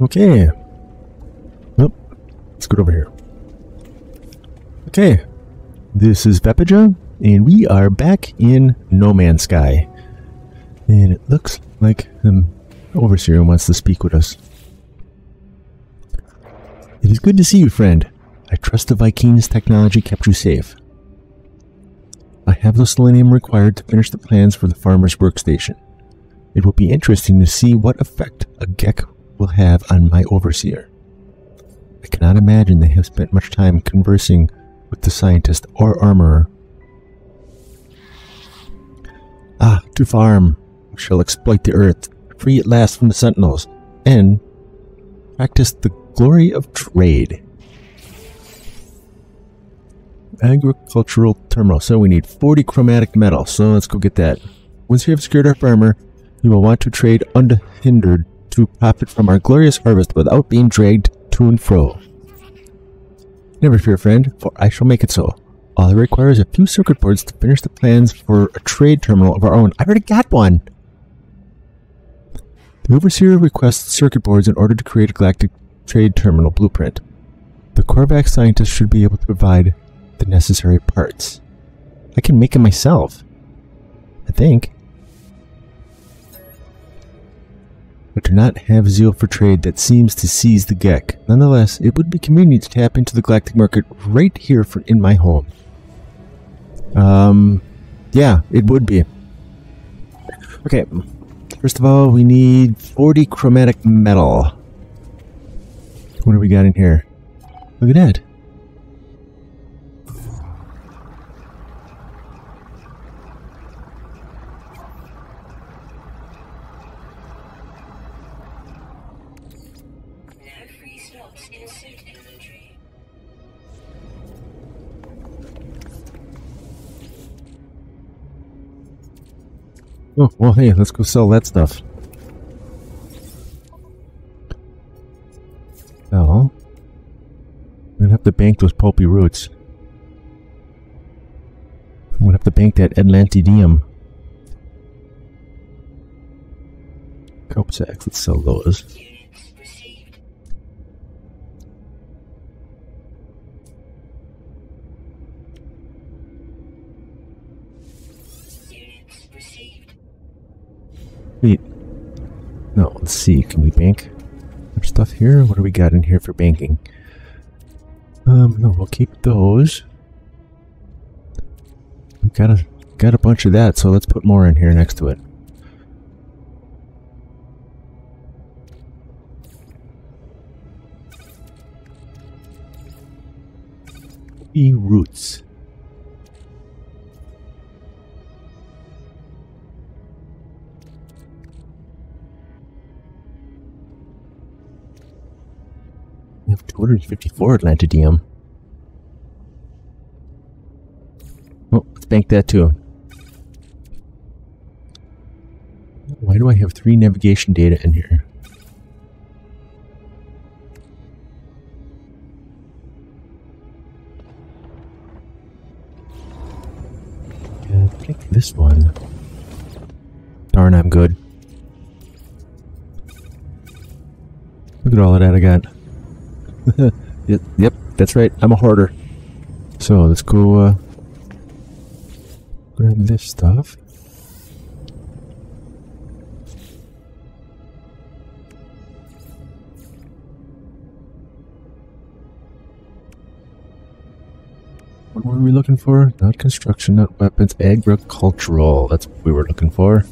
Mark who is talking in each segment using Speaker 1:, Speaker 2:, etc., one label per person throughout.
Speaker 1: Okay. Nope. Let's go over here. Okay. This is Vepeja, and we are back in No Man's Sky. And it looks like the Overseer wants to speak with us. It is good to see you, friend. I trust the Vy'keens technology kept you safe. I have the selenium required to finish the plans for the farmer's workstation. It will be interesting to see what effect a Gek will have on my overseer. I cannot imagine they have spent much time conversing with the scientist or armorer. Ah, to farm. We shall exploit the earth, free at last from the sentinels, and practice the glory of trade. Agricultural terminal. So we need 40 chromatic metal. So let's go get that. Once you have secured our farmer, you will want to trade unhindered to profit from our glorious harvest without being dragged to and fro. Never fear, friend, for I shall make it so. All I requires is a few circuit boards to finish the plans for a trade terminal of our own. I already got one! The Overseer requests circuit boards in order to create a galactic trade terminal blueprint. The Korvax scientist should be able to provide the necessary parts. I can make them myself. I think. I do not have zeal for trade that seems to seize the Gek. Nonetheless, it would be convenient to tap into the galactic market right here for, in my home. Um, yeah, it would be. Okay, first of all, we need 40 chromatic metal. What do we got in here? Look at that. Oh, well, hey, let's go sell that stuff. So, I'm gonna have to bank those pulpy roots. I'm gonna have to bank that Atlantidium. Cope sacks, let's sell those. No, let's see. Can we bank our stuff here? What do we got in here for banking? Um, no, we'll keep those. We've got a got a bunch of that, so let's put more in here next to it. E roots. We have 254 Atlantidium. Oh, let's bank that too. Why do I have three navigation data in here? Pick this one. Darn, I'm good. Look at all of that I got. yep, yep, that's right. I'm a hoarder. So let's go uh, grab this stuff. What were we looking for? Not construction, not weapons, agricultural. That's what we were looking for.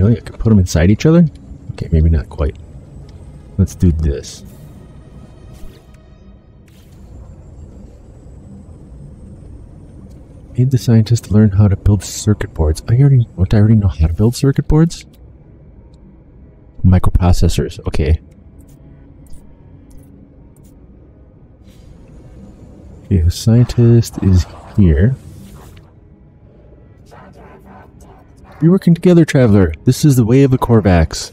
Speaker 1: Really? I can put them inside each other? Okay, maybe not quite. Let's do this. Aid the scientist learn how to build circuit boards. I already, don't I already know how to build circuit boards? Microprocessors, okay. Okay, the scientist is here. We're working together, traveler. This is the way of the Korvax.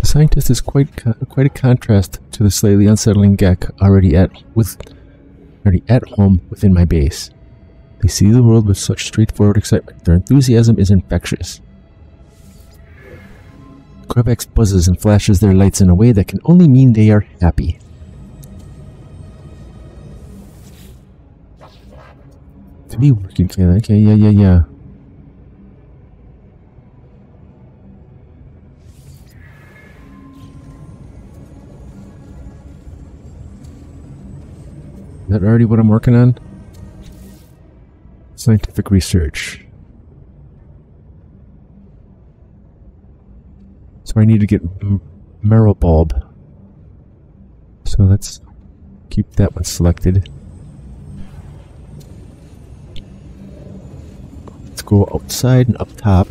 Speaker 1: The scientist is quite quite a contrast to the slightly unsettling Gek already at with already at home within my base. They see the world with such straightforward excitement. Their enthusiasm is infectious. Korvax buzzes and flashes their lights in a way that can only mean they are happy. To be working together. Okay, yeah, yeah, yeah. That already what I'm working on? Scientific research. So I need to get M- Marrow Bulb. So let's keep that one selected. Let's go outside and up top.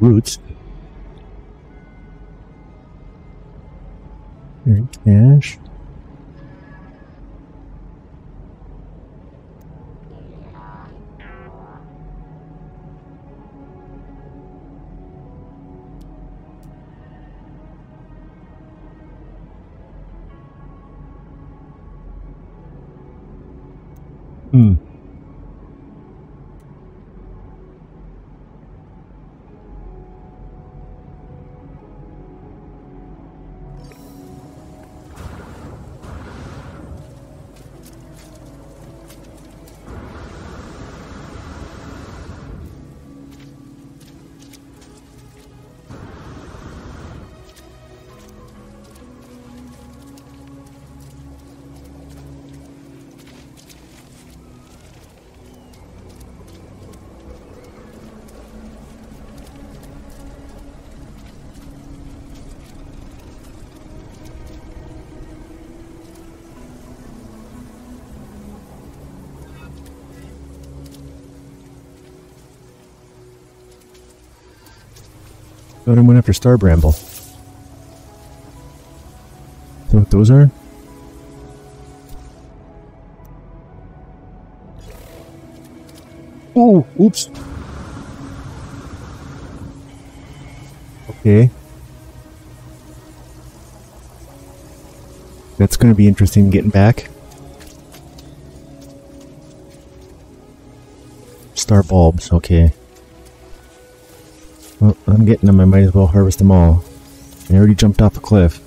Speaker 1: Roots. Cash. I went after Star Bramble. Is what those are? Oh, oops. Okay. That's going to be interesting getting back. Star bulbs, okay. Well, I'm getting them. I might as well harvest them all. I already jumped off a cliff.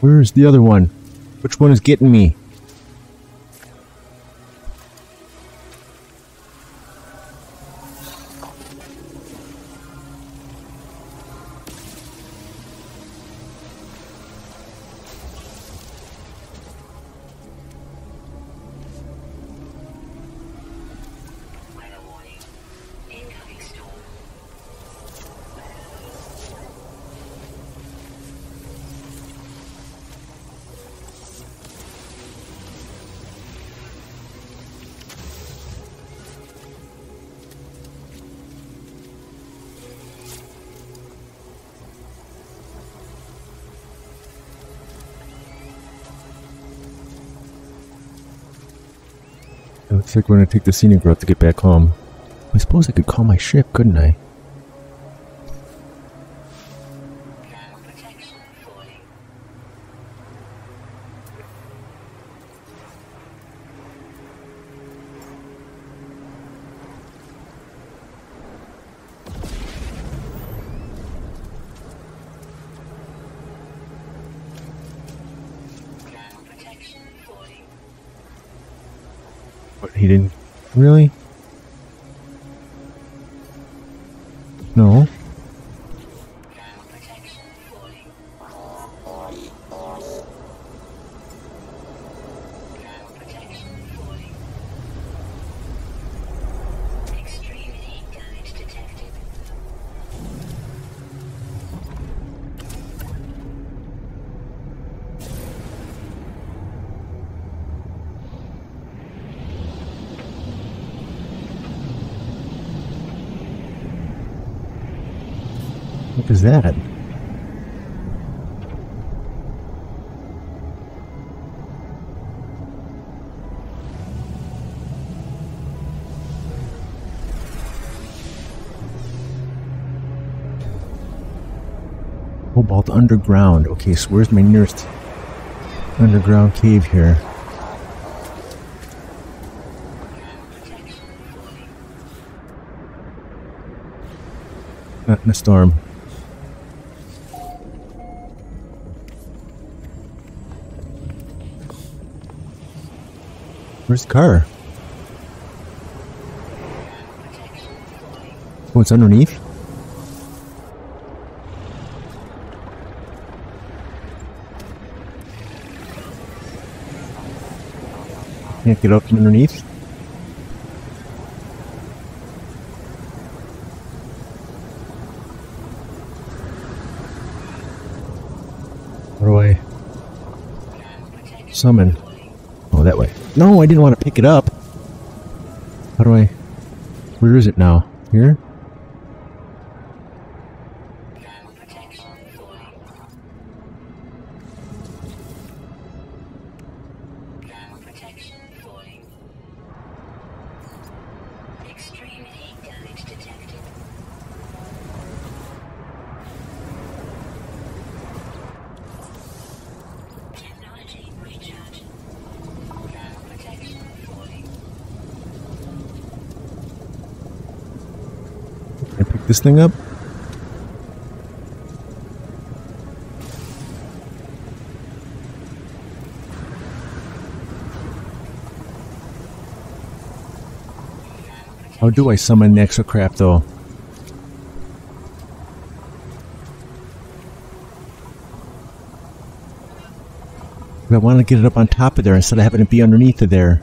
Speaker 1: Where's the other one? Which one is getting me? Looks like we're gonna take the scenic route to get back home. I suppose I could call my ship, couldn't I? Really? No. Cobalt underground. Okay, so where's my nearest underground cave here? Not in a storm. Where's the car? Oh, it's underneath? Can't get up from underneath? How do I summon? Oh, that way. No, I didn't want to pick it up. How do I... Where is it now? Here? This thing up? How do I summon the extra crap though? I want to get it up on top of there instead of having it be underneath of there.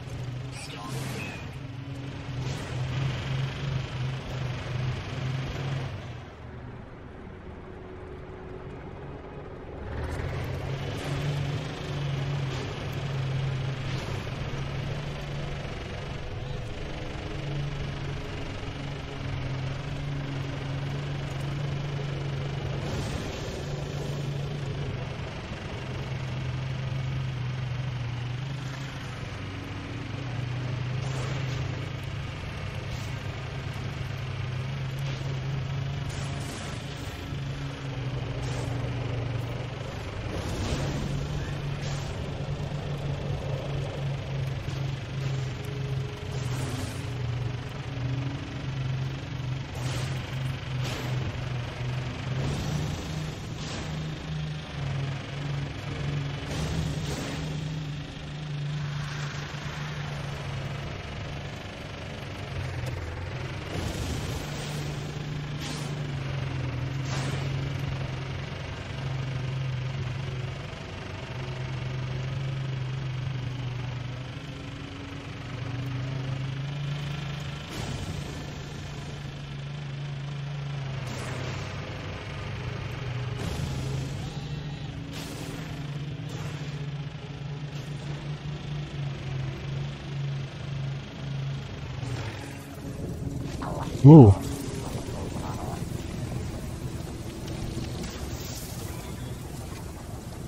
Speaker 1: Whoa.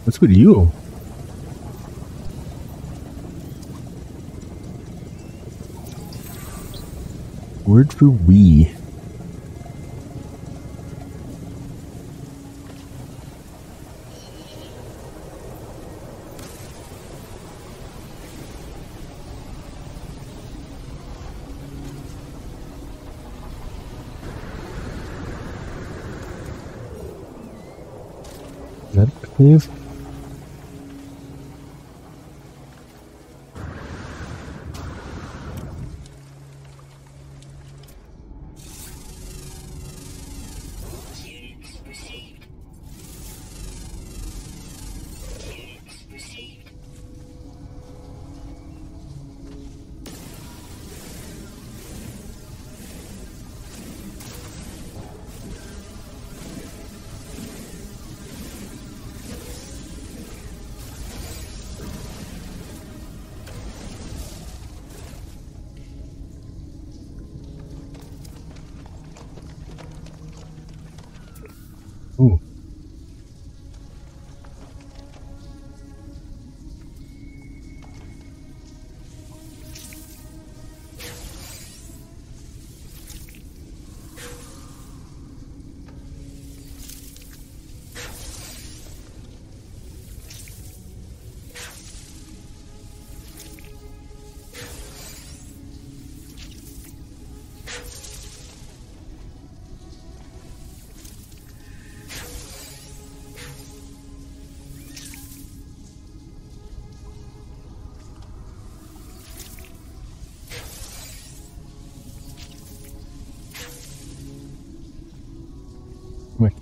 Speaker 1: What's with you? Word for we. вниз.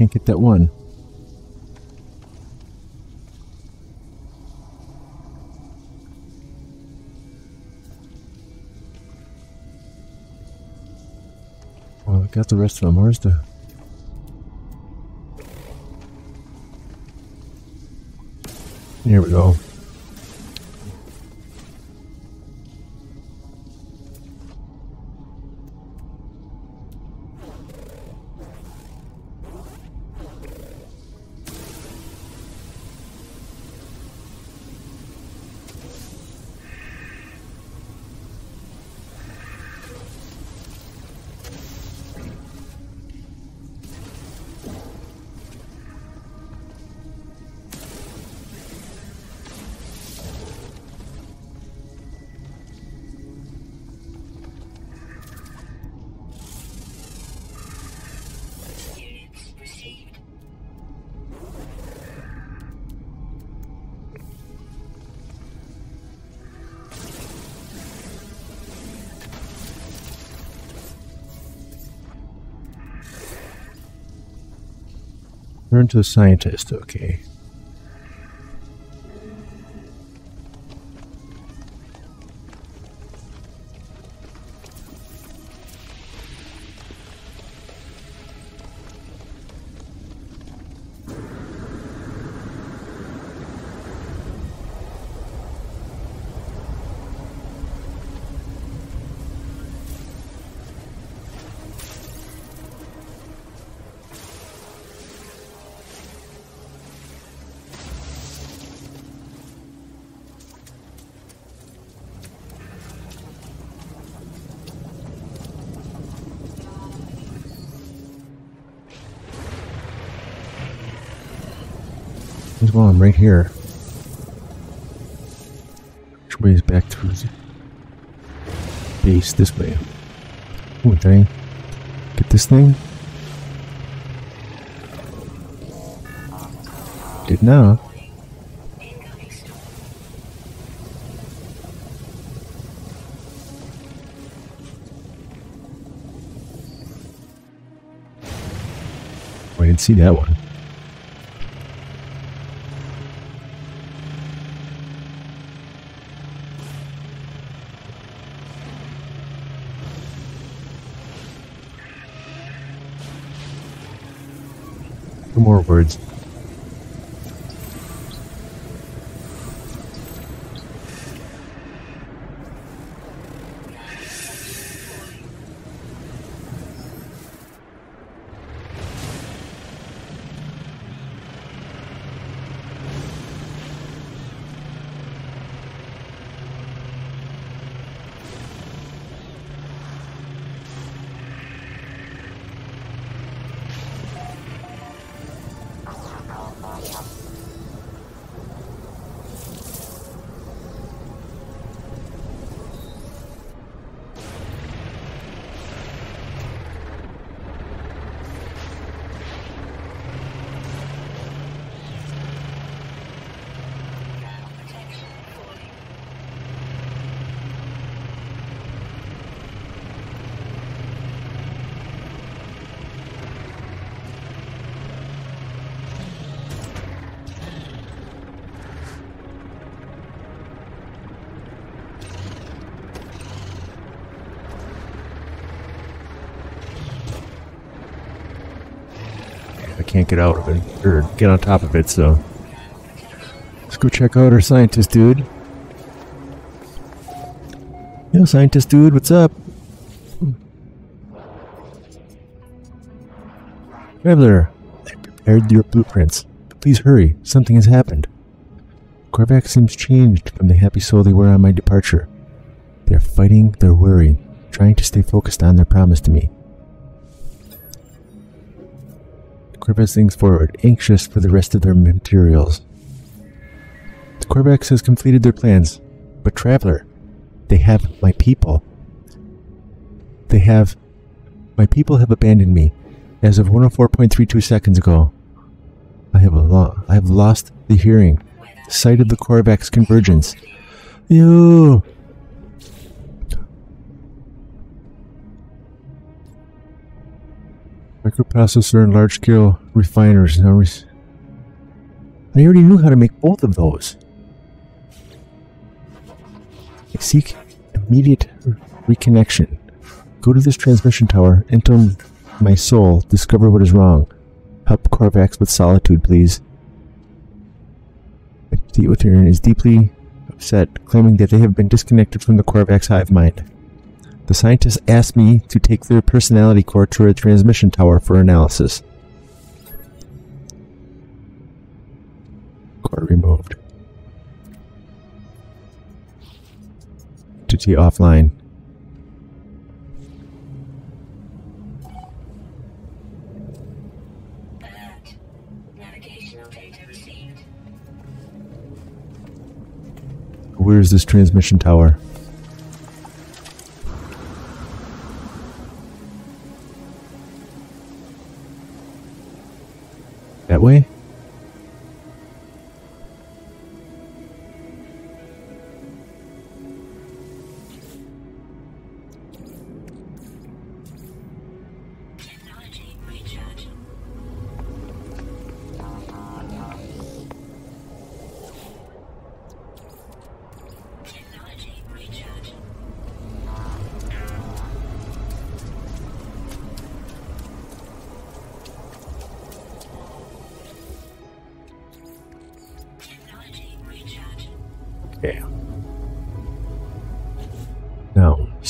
Speaker 1: Can't get that one. Well, I got the rest of them. Where's the... Here we go. Turn to a scientist, okay. Well, I'm right here. Which way is back to the base? This way. Ooh, dang. Get this thing? Did now. Oh, I didn't see that one. Two more words. Can't get out of it or get on top of it. So let's go check out our scientist dude. Yo, scientist dude, what's up? Traveler, I prepared your blueprints. Please hurry, something has happened. Korvax seems changed from the happy soul they were on my departure. They're fighting worry, trying to stay focused on their promise to me. Leans forward, anxious for the rest of their materials. The Korvax has completed their plans, but Traveler, they have my people. They have. My people have abandoned me. As of 104.32 seconds ago, I have, lo- I have lost the hearing, the sight of the Korvax convergence. Ew! Microprocessor and large scale refiners. I already knew how to make both of those. I seek immediate reconnection. Go to this transmission tower, enter my soul, discover what is wrong. Help Korvax with solitude, please. The Utherin is deeply upset, claiming that they have been disconnected from the Korvax hive mind. The scientists asked me to take their personality core to a transmission tower for analysis. Core removed. Entity offline. Where is this transmission tower? That way?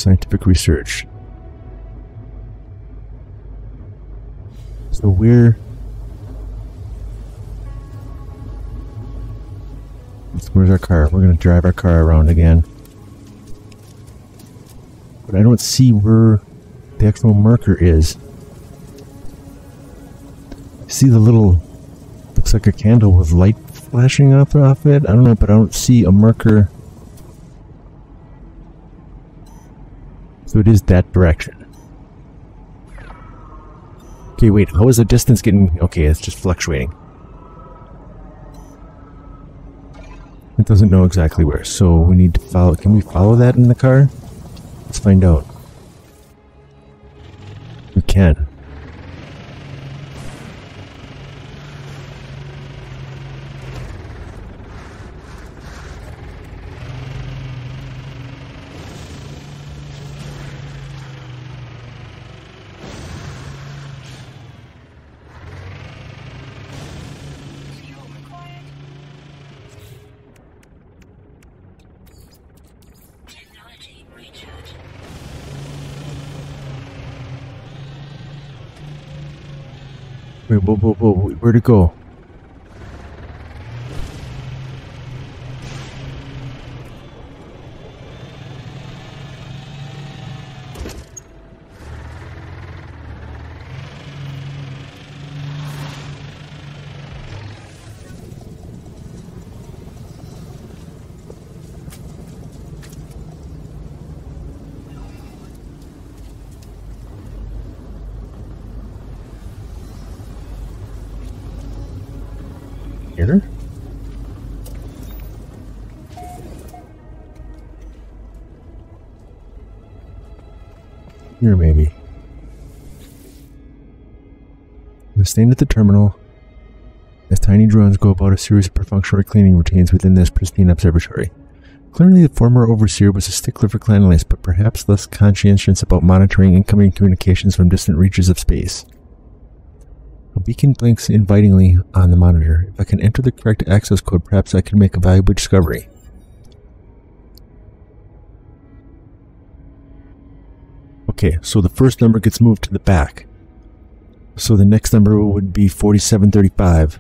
Speaker 1: Scientific research. So we're Where's our car? We're gonna drive our car around again. But I don't see where the actual marker is. See the little looks like a candle with light flashing off off it. I don't know, but I don't see a marker. So it is that direction. Okay, wait. How is the distance getting? Okay, it's just fluctuating. It doesn't know exactly where, so we need to follow. Can we follow that in the car? Let's find out. We can. Whoa, whoa, whoa, where'd it go? Staying at the terminal as tiny drones go about a series of perfunctory cleaning routines within this pristine observatory. Clearly, the former overseer was a stickler for cleanliness, but perhaps less conscientious about monitoring incoming communications from distant reaches of space. A beacon blinks invitingly on the monitor. If I can enter the correct access code, perhaps I can make a valuable discovery. Okay, so the first number gets moved to the back. So the next number would be 4735.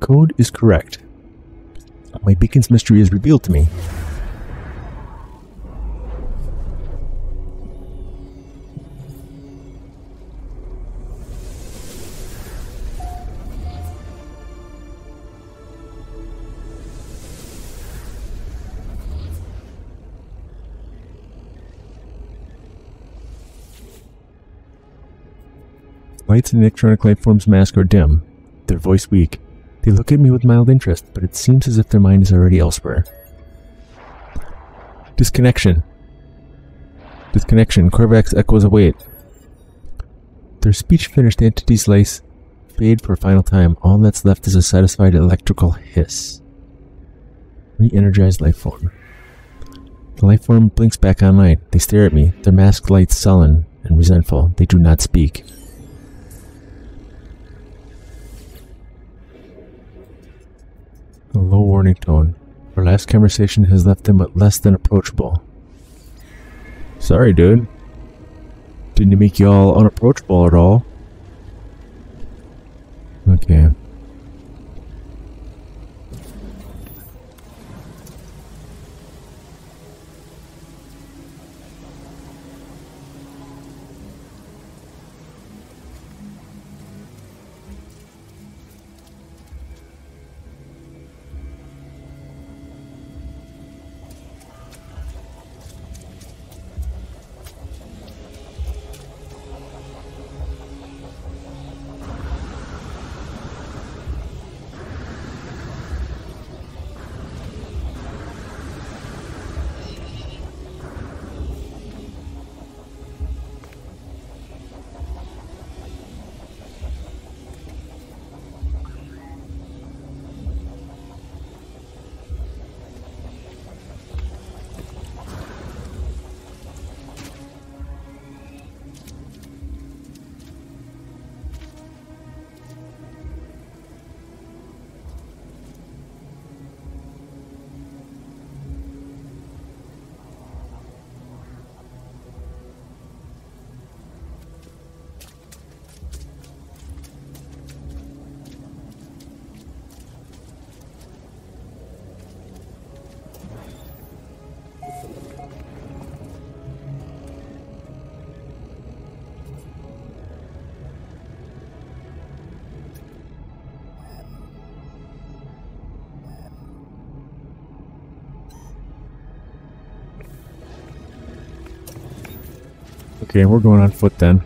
Speaker 1: Code is correct. My beacon's mystery is revealed to me. Lights in the electronic life form's mask are dim, their voice weak. They look at me with mild interest, but it seems as if their mind is already elsewhere. Disconnection. Disconnection. Korvax echoes await. Their speech finished, the entity's fade for a final time. All that's left is a satisfied electrical hiss. Re-energized life form. The life form blinks back online. They stare at me, their masked lights sullen and resentful. They do not speak. A low warning tone. Our last conversation has left them less than approachable. Sorry, dude. Didn't you make you all unapproachable at all. Okay. Okay, we're going on foot then.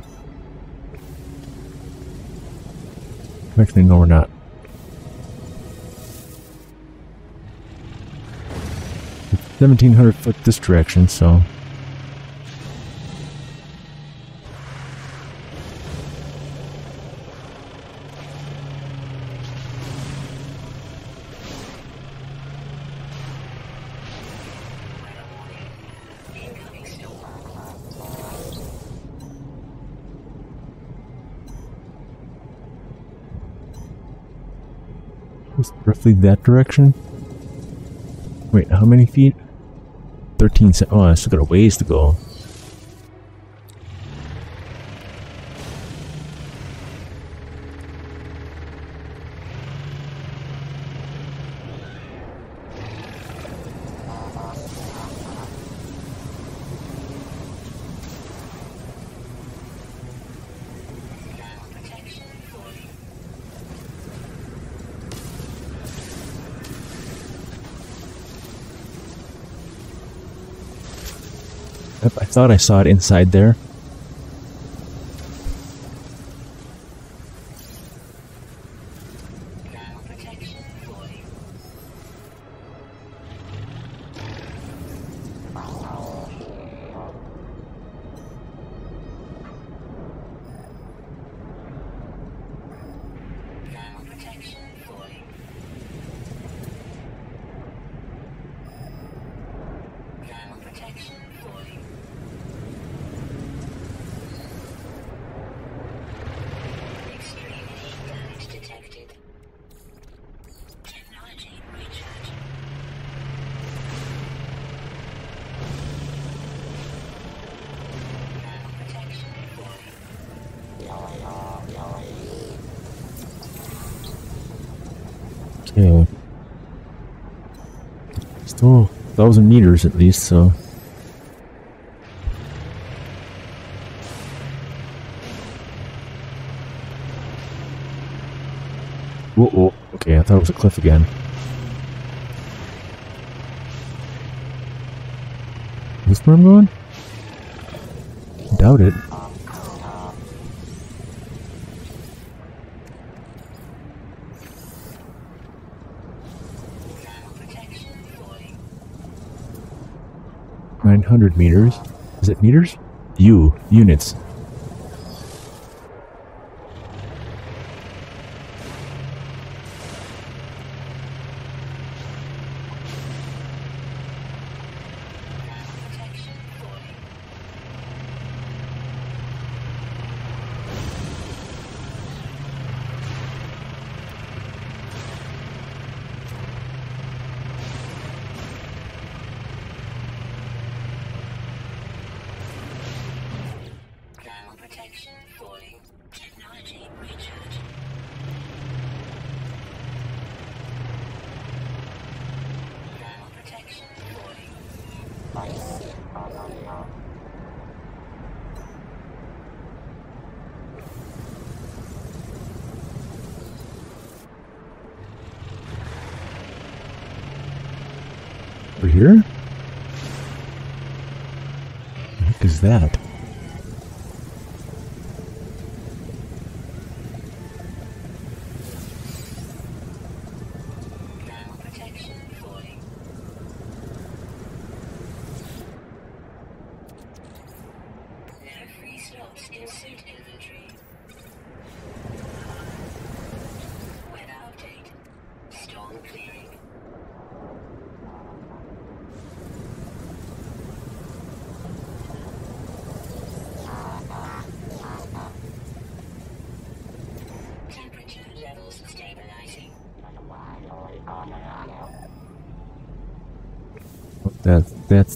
Speaker 1: Actually, no, we're not. It's 1700 foot this direction, so. Roughly that direction. Wait, how many feet? 13 se- Oh, I still got a ways to go. I thought I saw it inside there. Thousand meters at least, so. Whoa, whoa. Okay, I thought it was a cliff again. Is this where I'm going? Doubt it. 900 meters. Is it meters? U. Units. Over here? What is that?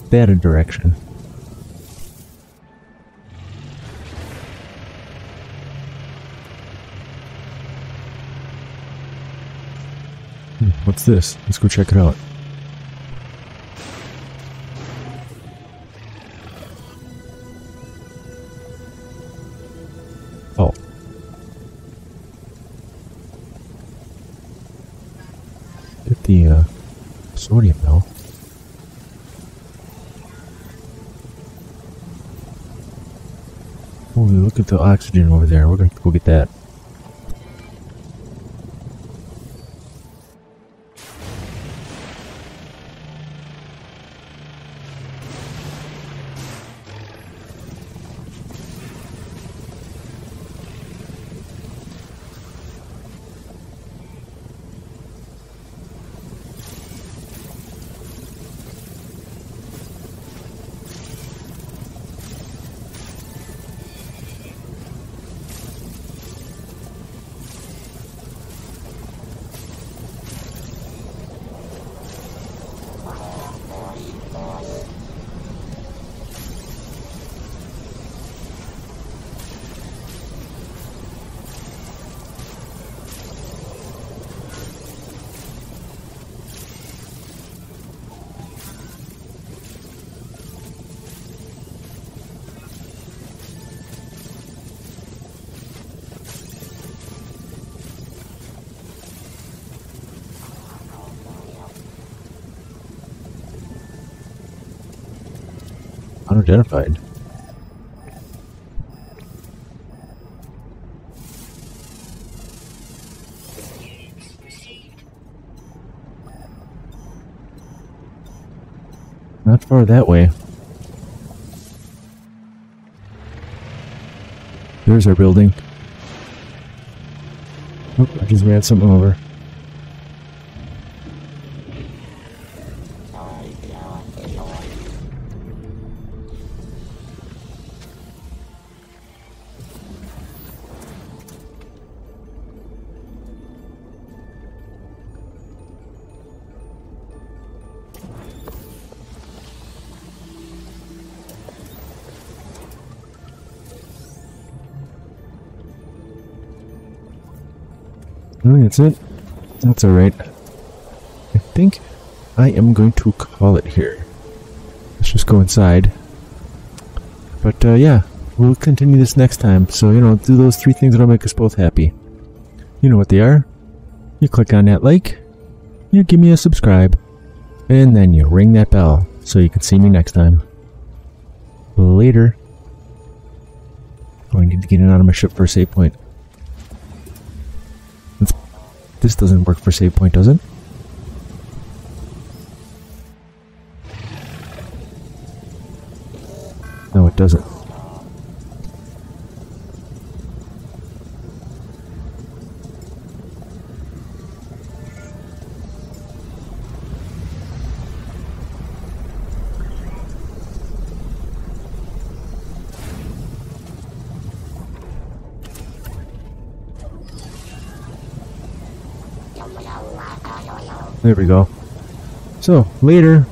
Speaker 1: A direction. Hmm, What's this? Let's go check it out. Oh. Get the uh, sodium now. The oxygen over there. We're gonna go get that. Unidentified. Not far that way. There's our building. Oh, I just ran something over. Oh, that's it. That's alright. I think I am going to call it here. Let's just go inside. But uh, yeah, we'll continue this next time. So, you know, do those three things that'll make us both happy. You know what they are. You click on that like, you give me a subscribe, and then you ring that bell so you can see me next time. Later. Oh, I need to get in out of my ship for a save point. This doesn't work for save point, does it? No, it doesn't. There we go. So, later.